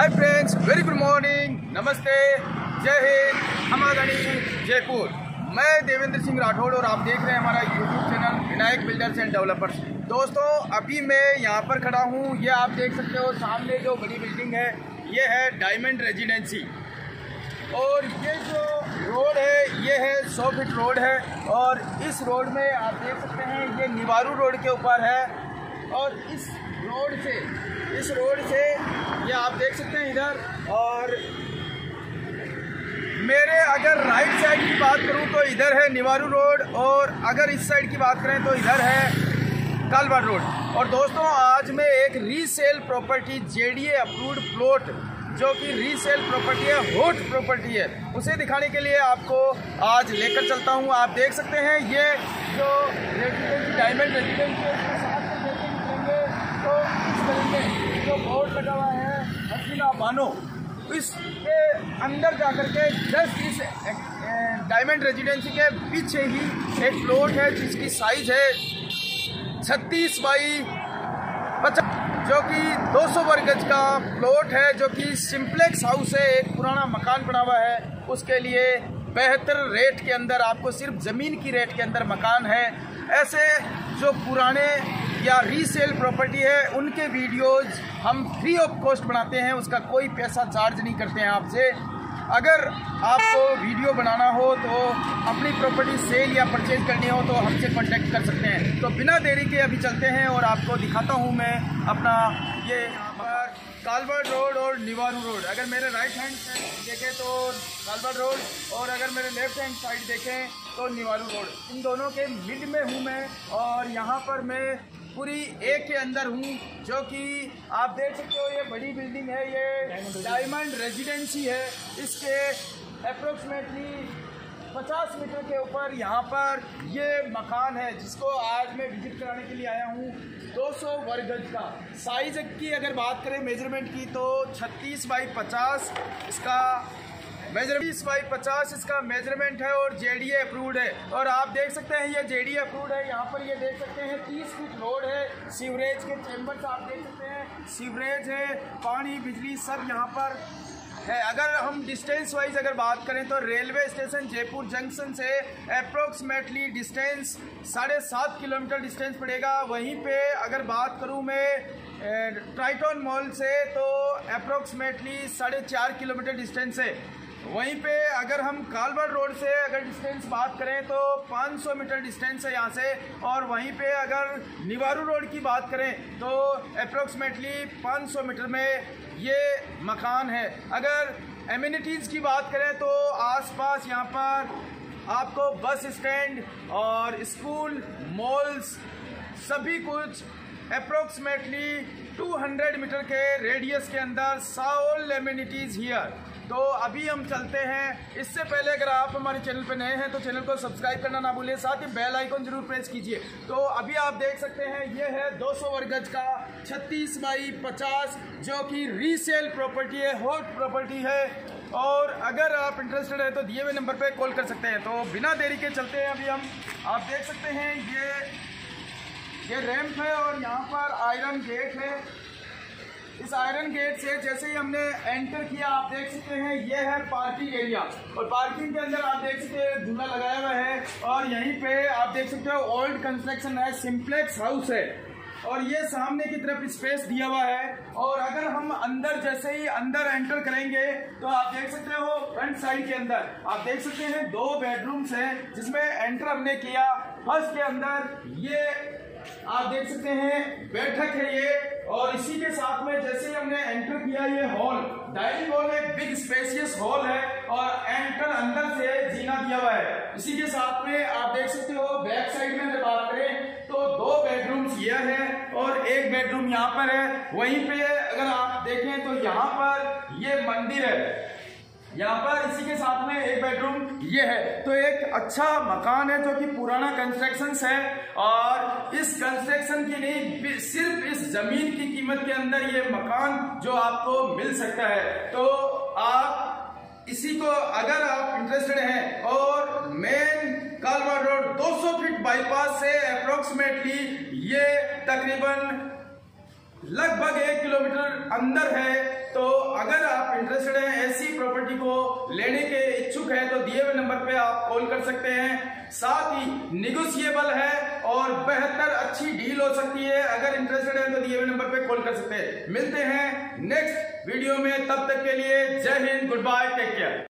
Hi friends very good morning नमस्ते जय हिंद हमागणी जयपुर मैं देवेंद्र सिंह राठौड़ और आप देख रहे हैं हमारा YouTube channel Vinayak builders and developers दोस्तों, अभी मैं यहाँ पर खड़ा हूँ। ये आप देख सकते हो, सामने जो बड़ी बिल्डिंग है, ये है डायमंड रेजिडेंसी और ये जो रोड है, ये है सौ फीट रोड है। और इस रोड में आप देख सकते हैं, ये निवारू रोड के ऊपर है। और इस रोड से, इस रोड से देख सकते हैं इधर, और मेरे अगर राइट साइड की बात करूँ तो इधर है निवारू रोड, और अगर इस साइड की बात करें तो इधर है कालवाड़ रोड। और दोस्तों, आज मैं एक resale property JDA approved plot जो कि रीसेल प्रॉपर्टी है होट प्रॉपर्टी है, उसे दिखाने के लिए आपको आज लेकर चलता हूँ। आप देख सकते हैं, ये जो रेजिडेंसी डायमंड निकलेंगे तो इस तरह में जो बोर्ड लगा हुआ है हसीना बानो इसके अंदर जाकर के जस्ट इस डायमंड रेजिडेंसी के पीछे ही एक प्लॉट है जिसकी साइज़ है छत्तीस बाई पचास, जो कि 200 वर्ग गज का प्लॉट है, जो कि सिंप्लेक्स हाउस है, एक पुराना मकान बना हुआ है। उसके लिए बेहतर रेट के अंदर आपको सिर्फ़ ज़मीन की रेट के अंदर मकान है। ऐसे जो पुराने या रीसेल प्रॉपर्टी है, उनके वीडियोज़ हम फ्री ऑफ़ कॉस्ट बनाते हैं, उसका कोई पैसा चार्ज नहीं करते हैं आपसे। अगर आपको वीडियो बनाना हो तो अपनी प्रॉपर्टी सेल या परचेज करनी हो तो हमसे कांटेक्ट कर सकते हैं। तो बिना देरी के अभी चलते हैं और आपको दिखाता हूँ मैं अपना ये कालवर रोड और निवारू रोड। अगर मेरे राइट हैंड साइड देखें तो कालवर्ड रोड और अगर मेरे लेफ़्ट हैंड साइड देखें तो निवारू रोड। इन दोनों के मिड में हूँ मैं और यहाँ पर मैं पूरी एक के अंदर हूँ, जो कि आप देख सकते हो, ये बड़ी बिल्डिंग है, ये डायमंड रेजिडेंसी है। इसके अप्रोक्सीमेटली 50 मीटर के ऊपर यहाँ पर ये मकान है, जिसको आज मैं विज़िट कराने के लिए आया हूँ। 200 वर्ग गज का। साइज़ की अगर बात करें मेज़रमेंट की तो 36 बाई 50 इसका मेज़रमेंट बाई पचास इसका मेज़रमेंट है और जेडीए अप्रूव्ड है। और आप देख सकते हैं, ये जेडीए अप्रूव्ड है। यहाँ पर ये देख सकते हैं, तीस फीट रोड है सीवरेज के चैम्बर्स आप देख सकते हैं। सीवरेज है, पानी, बिजली सब यहाँ पर है। अगर हम डिस्टेंस वाइज अगर बात करें तो रेलवे स्टेशन जयपुर जंक्शन से अप्रोक्सीमेटली डिस्टेंस साढ़े सात किलोमीटर डिस्टेंस पड़ेगा। वहीं पे अगर बात करूँ मैं ट्राइटॉन मॉल से तो अप्रोक्सीमेटली साढ़े चार किलोमीटर डिस्टेंस है। वहीं पे अगर हम कालवर रोड से अगर डिस्टेंस बात करें तो 500 मीटर डिस्टेंस है यहाँ से, और वहीं पे अगर निवारू रोड की बात करें तो अप्रोक्सीमेटली 500 मीटर में ये मकान है। अगर एम्यूनिटीज़ की बात करें तो आसपास यहाँ पर आपको बस स्टैंड और स्कूल मॉल्स सभी कुछ अप्रोक्सीमेटली 200 मीटर के रेडियस के अंदर साउल एम्यूनिटीज़ हियर तो अभी हम चलते हैं। इससे पहले अगर आप हमारे चैनल पर नए हैं तो चैनल को सब्सक्राइब करना ना भूलिए, साथ ही बेल आइकन ज़रूर प्रेस कीजिए। तो अभी आप देख सकते हैं, ये है 200 वर्ग गज का 36 बाई 50 जो कि रीसेल प्रॉपर्टी है हॉट प्रॉपर्टी है। और अगर आप इंटरेस्टेड है तो दिए हुए नंबर पर कॉल कर सकते हैं। तो बिना देरी के चलते हैं अभी हम। आप देख सकते हैं, ये ये रैंप है और यहाँ पर आयरन गेट है। इस आयरन गेट से जैसे ही हमने एंटर किया, आप देख सकते हैं, ये है पार्किंग एरिया। और पार्किंग के अंदर आप देख सकते हैं झूला लगाया हुआ है और यहीं पे आप देख सकते हो ओल्ड कंस्ट्रक्शन है सिंप्लेक्स हाउस है। और ये सामने की तरफ़ स्पेस दिया हुआ है। और अगर हम अंदर जैसे ही अंदर एंटर करेंगे तो आप देख सकते हो फ्रंट साइड के अंदर। आप देख सकते हैं, दो बेडरूम्स हैं, जिसमें एंटर हमने किया। फ़र्स्ट के अंदर ये आप देख सकते हैं, बैठक है ये, और इसी के साथ में जैसे हमने एंटर किया ये हॉल डाइनिंग हॉल एक बिग स्पेसियस हॉल है, और एंटर अंदर से जीना दिया हुआ है। इसी के साथ में आप देख सकते हो बैक साइड में अगर बात करें तो दो बेडरूम्स ये है, और एक बेडरूम यहाँ पर है। वहीं पे अगर आप देखें तो यहाँ पर ये मंदिर है। यहाँ पर इसी के साथ में एक बेडरूम ये है। तो एक अच्छा मकान है जो कि पुराना कंस्ट्रक्शन है और इस कंस्ट्रक्शन की नहीं सिर्फ़ इस ज़मीन की कीमत के अंदर ये मकान जो आपको मिल सकता है। तो आप इसी को अगर आप इंटरेस्टेड हैं और main Kalwa road 200 feet bypass से अप्रोक्सीमेटली ये तकरीबन लगभग एक किलोमीटर अंदर है तो अगर इंटरेस्टेड हैं ऐसी प्रॉपर्टी को लेने के इच्छुक है तो दिए हुए नंबर पे आप कॉल कर सकते हैं। साथ ही निगोशिएबल है और बेहतर अच्छी डील हो सकती है। अगर इंटरेस्टेड है तो दिए हुए नंबर पे कॉल कर सकते हैं। मिलते हैं नेक्स्ट वीडियो में, तब तक के लिए जय हिंद गुड बाय टेक केयर